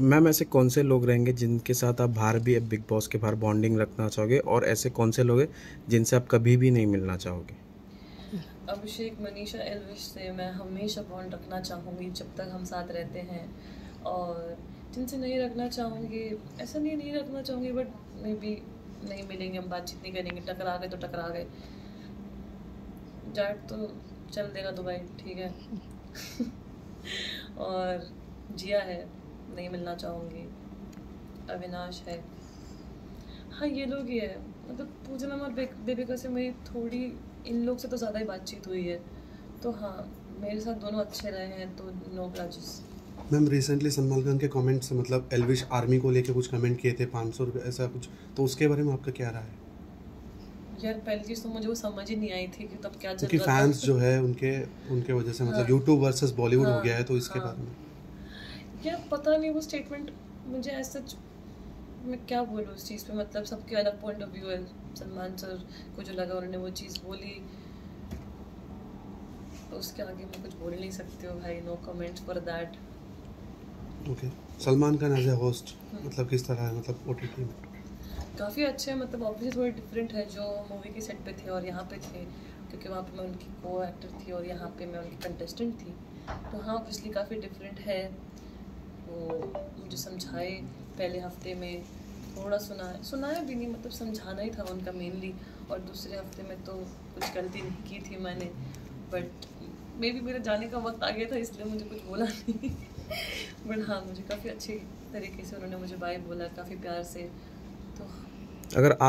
Ma'am, ऐसे कौन से लोग रहेंगे जिनके साथ आप बाहर भी, बिग बॉस के बाहर बॉन्डिंग रखना चाहोगे? और ऐसे कौन से लोग हैं जिनसे आप कभी भी नहीं मिलना चाहोगे? अभिषेक, मनीषा, एलविश से मैं हमेशा बॉन्ड रखना चाहूँगी जब तक हम साथ रहते हैं। और जिनसे नहीं रखना चाहूँगी, ऐसा नहीं नहीं रखना चाहूँगी बट मे बी नहीं मिलेंगे हम बातचीत, नहीं करेंगे। टकरा गए तो टकरा गए। जाट तो चल देगा दुबई, ठीक है? और जिया है। नहीं मिलना चाहूँगी। अविनाश है। हाँ ये लोग ही है। मतलब पूजा मैम और बेबिका से मेरी थोड़ी इन लोग से तो ज़्यादा ही बातचीत हुई है। तो हाँ मेरे साथ दोनों अच्छे रहे हैं तो no grudges ma'am recently Salman Khan के कमेंट्स मतलब एलविश आर्मी को लेके कुछ कमेंट किए थे पाँच सौ रुपये ऐसा कुछ। तो उसके बारे में आपका क्या राय है? यार पहली चीज़ तो मुझे वो समझ ही नहीं आई थी कि तब क्या चल रहा। फैंस जो है उनके उनके वजह से मतलब हाँ। यूट्यूब वर्सेस बॉलीवुड हो हाँ, गया है तो इसके हाँ। बारे में। यार पता नहीं वो स्टेटमेंट मुझे ऐसा मैं क्या बोलूँ उस चीज़ पे? मतलब सबके अलग पॉइंट ऑफ़ व्यू है। सलमान सर को जो लगा उन्होंने वो चीज़ बोली। तो उसके आगे मैं कुछ बोल नहीं सकती हूँ भाई। No comments for that okay Salman Khan as a host. मतलब किस तरह है? मतलब ओ में? काफ़ी अच्छे हैं। मतलब ऑब्वियसली थोड़े डिफरेंट है जो मूवी के सेट पे थे और यहाँ पे थे। क्योंकि वहाँ पे मैं उनकी को एक्टर थी और यहाँ पे मैं उनकी कंटेस्टेंट थी। तो हाँ ऑब्वियसली काफ़ी डिफरेंट है। वो मुझे समझाए पहले हफ़्ते में, थोड़ा सुनाया सुनाया भी नहीं मतलब समझाना ही था उनका मेनली और दूसरे हफ़्ते में तो कुछ गलती नहीं की थी मैंने बट मे बी मेरे जाने का वक्त आ गया था, इसलिए मुझे कुछ बोला नहीं। बट हाँ मुझे काफ़ी अच्छे तरीके से उन्होंने मुझे बाय बोला, काफ़ी प्यार से तो अगर आप